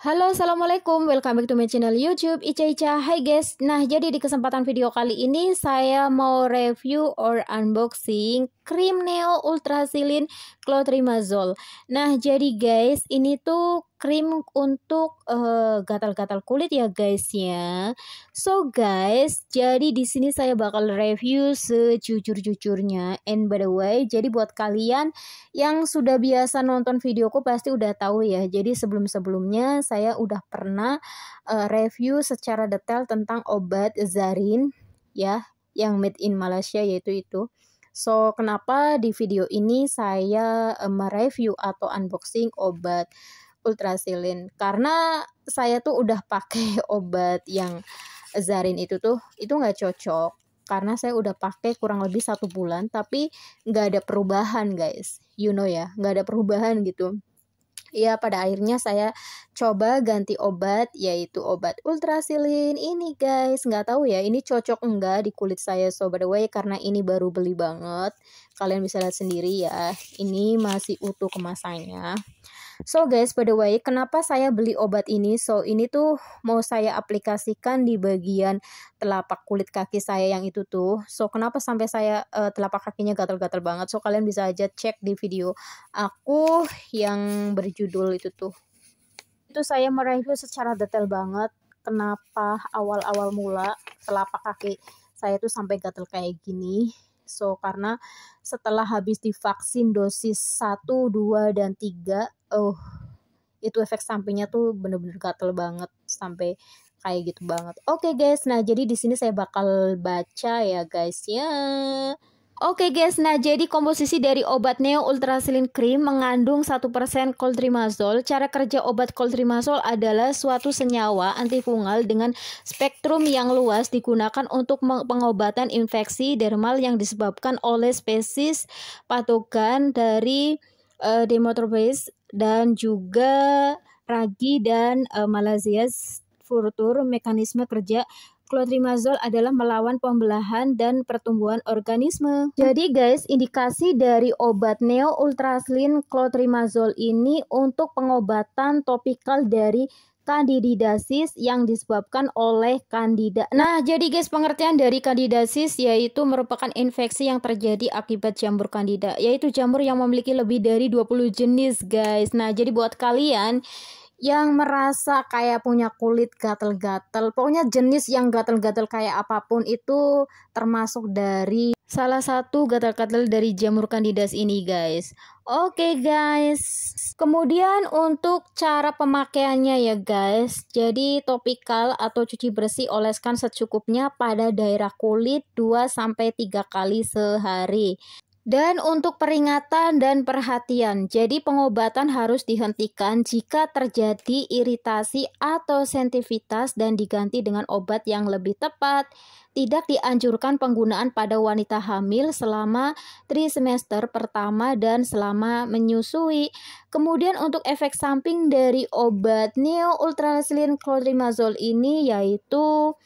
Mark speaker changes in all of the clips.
Speaker 1: Halo assalamualaikum. Welcome back to my channel youtube. Ica Ica. Hai guys. Nah jadi di kesempatan video kali ini Saya mau review or unboxing Krim Neo Ultrasilin Clotrimazole Nah jadi guys ini tuh krim untuk uh, gatal-gatal kulit ya guys ya. So guys, jadi di sini saya bakal review sejujur-jujurnya. And by the way, jadi buat kalian yang sudah biasa nonton videoku pasti udah tahu ya. Jadi sebelum-sebelumnya saya udah pernah uh, review secara detail tentang obat Zarin ya, yang made in Malaysia yaitu itu. So, kenapa di video ini saya uh, mereview atau unboxing obat ultrasilin? Karena saya tuh udah pakai obat yang Zarin itu tuh itu nggak cocok. Karena saya udah pakai kurang lebih satu bulan tapi nggak ada perubahan guys. You know ya nggak ada perubahan gitu ya pada akhirnya saya coba ganti obat yaitu obat ultrasilin. Ini guys nggak tahu ya ini cocok enggak di kulit saya so by the way karena ini baru beli banget. Kalian bisa lihat sendiri ya ini masih utuh kemasannya So guys, by the way, kenapa saya beli obat ini? So ini tuh mau saya aplikasikan di bagian telapak kulit kaki saya yang itu tuh. So kenapa sampai saya uh, telapak kakinya gatal-gatal banget? So kalian bisa aja cek di video aku yang berjudul itu tuh. Itu saya mereview secara detail banget kenapa awal-awal mula telapak kaki saya tuh sampai gatal kayak gini So karena setelah habis divaksin dosis 1, 2 dan 3, oh itu efek sampingnya tuh bener-bener gatel banget sampai kayak gitu banget. Oke okay guys, nah jadi di sini saya bakal baca ya guys ya. Oke guys, nah jadi komposisi dari obat Neo Ultrasilin Cream mengandung 1% coldrimazole. Cara kerja obat coldrimazole adalah suatu senyawa antifungal dengan spektrum yang luas digunakan untuk pengobatan infeksi dermal yang disebabkan oleh spesies patogen dari uh, dan juga ragi dan uh, Malaysia's furtur mekanisme kerja Clotrimazole adalah melawan pembelahan dan pertumbuhan organisme. Jadi guys, indikasi dari obat Neo Ultraslin Clotrimazole ini untuk pengobatan topikal dari kandidiasis yang disebabkan oleh kandida. Nah, jadi guys, pengertian dari kandidiasis yaitu merupakan infeksi yang terjadi akibat jamur kandida, yaitu jamur yang memiliki lebih dari 20 jenis, guys. Nah, jadi buat kalian yang merasa kayak punya kulit gatel-gatel. Pokoknya jenis yang gatel-gatel kayak apa pun itu termasuk dari salah satu gatel-gatel dari jamur kandidas ini guys. Oke okay, guys. Kemudian untuk cara pemakaiannya ya guys. Jadi topikal atau cuci bersih oleskan secukupnya pada daerah kulit 2 sampai 3 kali sehari. Dan untuk peringatan dan perhatian, jadi pengobatan harus dihentikan jika terjadi iritasi atau sensitivitas dan diganti dengan obat yang lebih tepat. Tidak dianjurkan penggunaan pada wanita hamil selama trimester pertama dan selama menyusui. Kemudian untuk efek samping dari obat Neo Ultrasilin Clotrimazole ini yaitu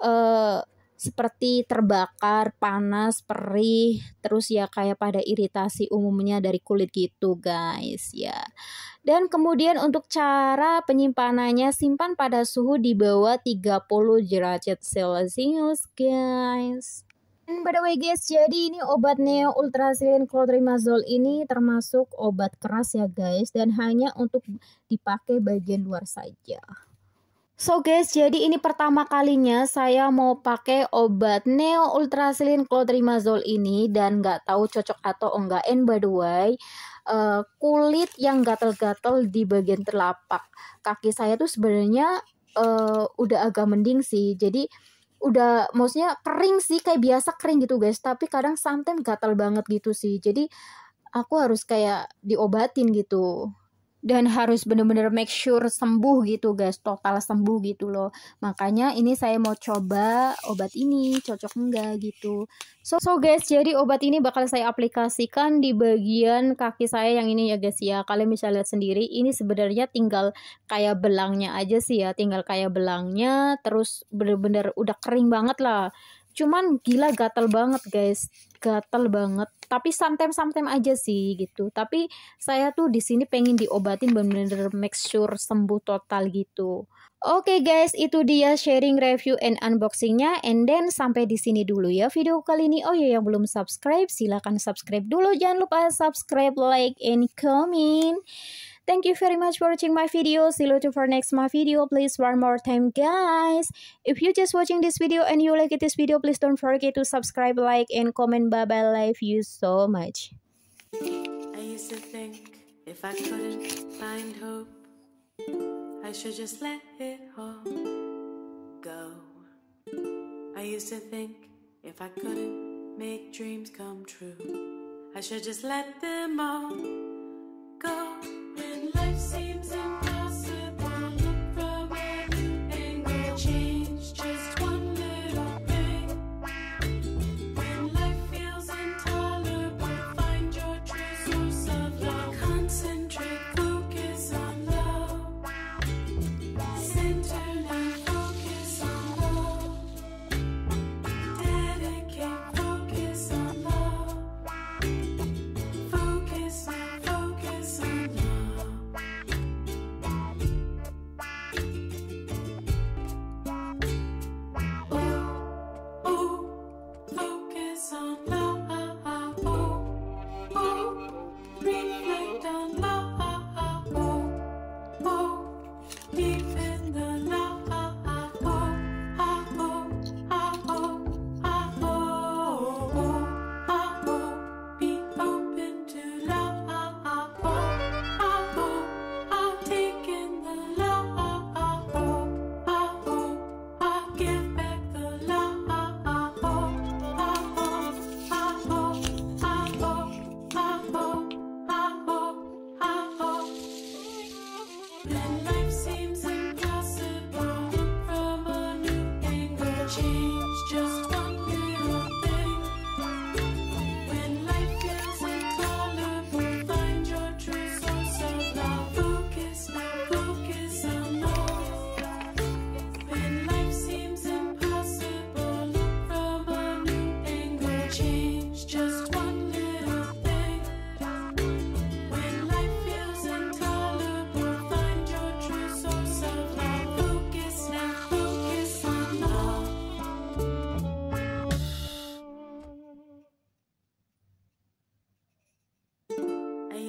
Speaker 1: uh, seperti terbakar, panas, perih, terus ya kayak pada iritasi umumnya dari kulit gitu guys ya. Dan kemudian untuk cara penyimpanannya simpan pada suhu di bawah 30 derajat Celcius guys. And by the way guys, jadi ini obat Neo Ultrasilin Clotrimazole ini termasuk obat keras ya guys dan hanya untuk dipakai bagian luar saja. So guys, jadi ini pertama kalinya saya mau pakai obat Neo Ultrasilin Clotrimazole ini dan nggak tahu cocok atau enggak. And by the way, uh, kulit yang gatel-gatel di bagian telapak kaki saya tuh sebenarnya uh, udah agak mending sih. Jadi udah maksudnya kering sih kayak biasa kering gitu guys, tapi kadang sometimes gatel banget gitu sih. Jadi aku harus kayak diobatin gitu dan harus bener-bener make sure sembuh gitu guys. Total sembuh gitu loh. Makanya ini saya mau coba obat ini. Cocok enggak gitu. So, so guys jadi obat ini bakal saya aplikasikan di bagian kaki saya yang ini ya guys ya. Kalian bisa lihat sendiri ini sebenarnya tinggal kayak belangnya aja sih ya. Tinggal kayak belangnya terus bener-bener udah kering banget lah
Speaker 2: cuman gila gatel banget guys gatel banget tapi sometimes sometimes aja sih gitu tapi saya tuh di sini pengen diobatin bener-bener make sure sembuh total gitu Oke okay guys, itu dia sharing review and unboxingnya. And then sampai di sini dulu ya video kali ini. Oh ya yang belum subscribe, silahkan subscribe dulu. Jangan lupa subscribe, like, and comment. Thank you very much for watching my video. See you for next my video. Please one more time guys. If you just watching this video and you like this video, please don't forget to subscribe, like, and comment. Bye bye. Love you so much. I used to think if I couldn't find hope, I should just let it all go. I used to think if I couldn't make dreams come true, I should just let them all watching.